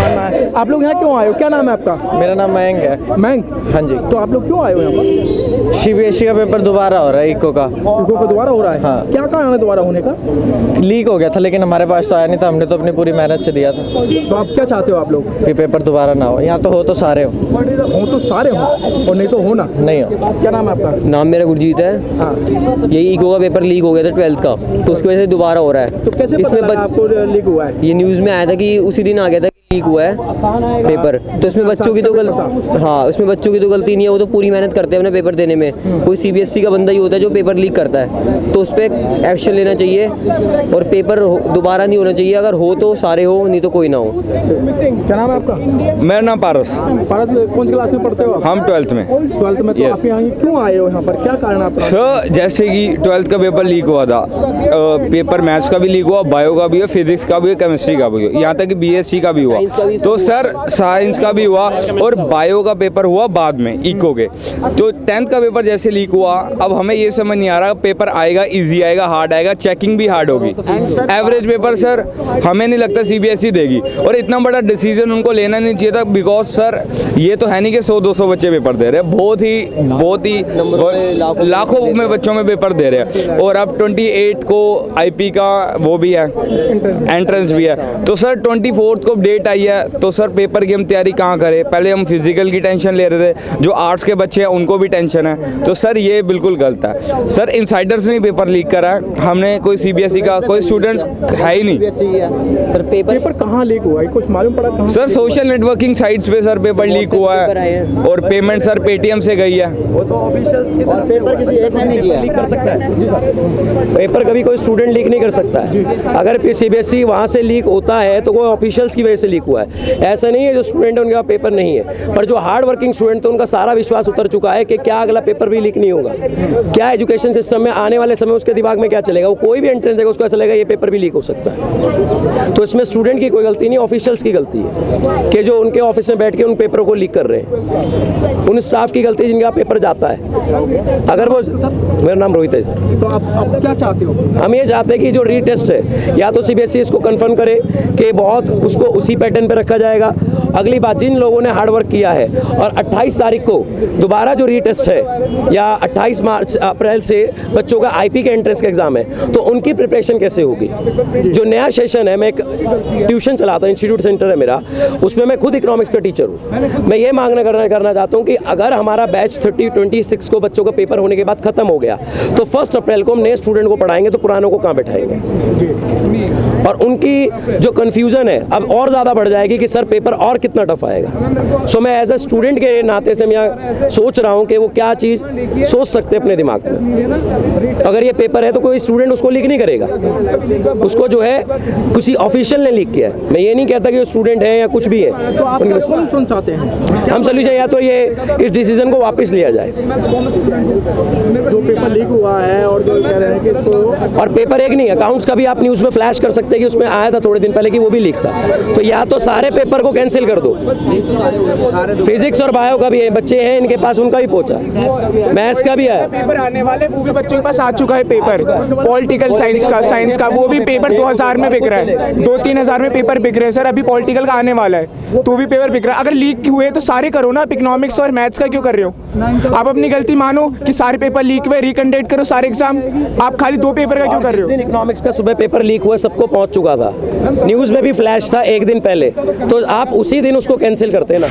करना है। आप लोग यहाँ क्यों आए हो? क्या नाम है आपका? मेरा नाम मयंक है। मैंग हाँ जी। तो आप लोग क्यों आए हो यहाँ पर? सीबीएसई का पेपर दोबारा हो रहा है इको का। इको का दोबारा हो रहा है? हाँ। क्या कारण है दोबारा होने का? लीक हो गया था लेकिन हमारे पास तो आया नहीं था हमने तो अपनी पूरी मेहनत से दिया था। तो आप क्या चाहते हो आप लोग? कि पेपर दोबारा ना हो। यहाँ तो हो तो सारे हो। हो तो सारे हो और नहीं तो हो ना। नहीं हो। क्या नाम है आपका? नाम मेरा गुरजीत है। हाँ। यही इको का पेपर लीक हो गया था ट्वेल्थ का। तो उसकी वजह से दोबारा हो रहा है। तो कैसे इसमें आपको लीक हुआ है? ये न्यूज़ में आया था कि उसी दिन आ गया था कि लीक हुआ है पेपर। तो इसमें बच्चों की तो गलती हाँ उसमें बच्चों की तो गलती नहीं है वो तो पूरी मेहनत करते हैं अपने पेपर देने में। कोई सीबीएसई का बंदा ही होता है जो पेपर लीक करता है। तो उस पर एक्शन लेना चाहिए और पेपर दोबारा नहीं होना चाहिए। अगर हो तो सारे हो नहीं तो कोई ना हो। क्या नाम है आपका? मेरा नाम पारस। भारत कौन सी क्लास में पढ़ते हो हम ट्वेल्थ में। ट्वेल्थ में तो Yes. आप क्यों आए हो यहाँ पर? क्या कारण है आपका? सर जैसे कि ट्वेल्थ का पेपर लीक हुआ था पेपर मैथ्स का भी लीक हुआ बायो का भी है फिजिक्स का भी है केमिस्ट्री का भी है। यहाँ तक कि बीएससी का भी हुआ। तो सर साइंस का भी हुआ और बायो का पेपर हुआ बाद में इको के। तो टेंथ का पेपर जैसे लीक हुआ अब हमें ये समझ नहीं आ रहा पेपर आएगा इजी आएगा हार्ड आएगा चेकिंग भी हार्ड होगी। एवरेज पेपर सर हमें नहीं लगता सीबीएसई देगी। और इतना बड़ा डिसीज़न उनको लेना नहीं चाहिए था बिकॉज़ सर ये तो है नहीं कि सौ दो सौ बच्चे पेपर दे रहे हैं। बहुत ही बहुत ही लाखों में बच्चों में पेपर दे रहे हैं। और अब 28 को आईपी का वो भी है एंट्रेंस भी है। तो सर 24 को डेट आई है तो सर पेपर की हम तैयारी कहाँ करें? पहले हम फ़िज़िकल की टेंशन ले रहे थे। जो आर्ट्स के बच्चे हैं उनको भी टेंशन है। तो सर ये बिल्कुल गलत है। सर इनसाइडर्स ने पेपर लीक करा है। हमने कोई सीबीएसई का कोई स्टूडेंट्स है ही नहीं। सर पेपर पेपर कहाँ लीक हुआ है? कुछ मालूम पड़ा कहाँ? सर सोशल नेटवर्किंग साइट्स पे सर पेपर लीक हुआ है। और पेमेंट सर पेटीएम से गई है। पेपर किसी एक ने नहीं किया। कर सकता है। जी सर पेपर कभी कोई स्टूडेंट लीक नहीं कर सकता है। अगर सी बी एस ई वहाँ से लीक होता है तो कोई ऑफिशियल्स की वजह से लीक हुआ है। ऐसा नहीं है जो स्टूडेंट है उनके पास पेपर नहीं है। पर जो हार्ड वर्किंग स्टूडेंट थे उनका सारा विश्वास उतर चुका है कि क्या अगला पेपर भी लीक नहीं होगा। क्या एजुकेशन सिस्टम में आने वाले समय उसके दिमाग में क्या चलेगा? वो कोई भी एंट्रेंस देगा उसको ऐसा लगेगा ये पेपर भी लीक हो सकता है। तो इसमें स्टूडेंट की कोई गलती नहीं ऑफिशियल्स की गलती है कि जो उनके ऑफ़िस में बैठ के उन पेपरों को लीक कर रहे हैं। उन स्टाफ की गलती जिनका पेपर जाता है। अगर वो मेरा नाम रोहित है सर तो आप आप क्या चाहते हो? हम ये चाहते हैं कि जो रीटेस्ट है या तो सीबीएसई इसको कंफर्म करे कि बहुत उसको उसी पैटर्न पे रखा जाएगा। अगली बात, जिन लोगों ने हार्डवर्क किया है और 28 तारीख को दोबारा जो रीटेस्ट है, या 28 मार्च, अप्रैल से बच्चों का आईपी का एंट्रेंस का एग्ज़ाम है तो उनकी प्रिपरेशन कैसे होगी? जो नया सेशन है, मैं एक ट्यूशन चलाता हूँ इंस्टीट्यूट सेंटर है मेरा, उसमें मैं खुद इकोनॉमिक्स का टीचर हूँ। मैं ये मांगना करना चाहता हूँ कि अगर हमारा बैच थर्टी ट्वेंटी को बच्चों का पेपर होने के बाद खत्म हो गया तो फ़र्स्ट अप्रैल को हम नए स्टूडेंट को पढ़ाएँगे तो पुरानों को कहाँ बैठाएँगे? और उनकी जो कन्फ्यूज़न है, अब और ज़्यादा बढ़ जाएगी कि सर पेपर और कितना टफ आएगा। सो मैं एज ए स्टूडेंट के नाते से मैं यहाँ सोच रहा हूँ कि वो क्या चीज़ सोच सकते अपने दिमाग में। अगर ये पेपर है तो कोई स्टूडेंट उसको लीक नहीं करेगा। उसको जो है किसी ऑफिशियल ने लीक किया है। मैं ये नहीं कहता कि वो स्टूडेंट है या कुछ भी है। तो आप सोल्यूशन चाहते हैं? हम सोल्यूशन या तो ये इस डिसीज़न को वापस लिया जाए। जो पेपर लीक हुआ है और जो कह रहे हैं कि इसको और पेपर एक नहीं अकाउंट्स का भी आप न्यूज़ में फ्लैश कर सकते हैं कि उसमें आया था थोड़े दिन पहले कि वो भी लीक था। तो या तो सारे पेपर को कैंसिल कर दो। फिजिक्स और बायो का भी है बच्चे हैं इनके पास उनका भी पहुँचा मैथ्स का भी आया पेपर आने वाले वो भी बच्चों के पास आ चुका है पेपर। पॉलिटिकल साइंस का साइंस का वो भी पेपर 2000 में बिक रहा है। दो तीन हज़ार में पेपर बिक रहे हैं सर अभी पॉलिटिकल का आने वाला है। तो भी पेपर बिक रहा है। अगर लीक हुए तो सारे करो ना आप इकोनॉमिक्स और मैथ्स का क्यों कर रहे हो? आप अपनी गलती मानो कि सारे पेपर लीक हुए रिकंडेक्ट करो सारे एग्ज़ाम। आप खाली दो पेपर का क्यों कर रहे हो? इकोनॉमिक्स का सुबह पेपर लीक हुआ सबको पहुँच चुका था। न्यूज़ में भी फ्लैश था एक दिन पहले तो आप उसी दिन उसको कैंसिल करते हैं ना?